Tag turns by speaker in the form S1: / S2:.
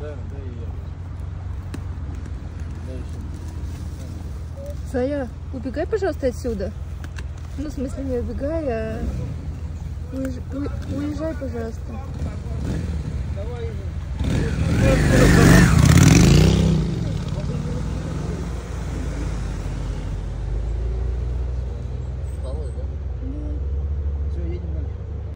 S1: Да, да, и я. Дальше.
S2: Зая, убегай, пожалуйста, отсюда. Ну, в смысле, не убегай, а уезж- уезжай, пожалуйста.
S1: Давай.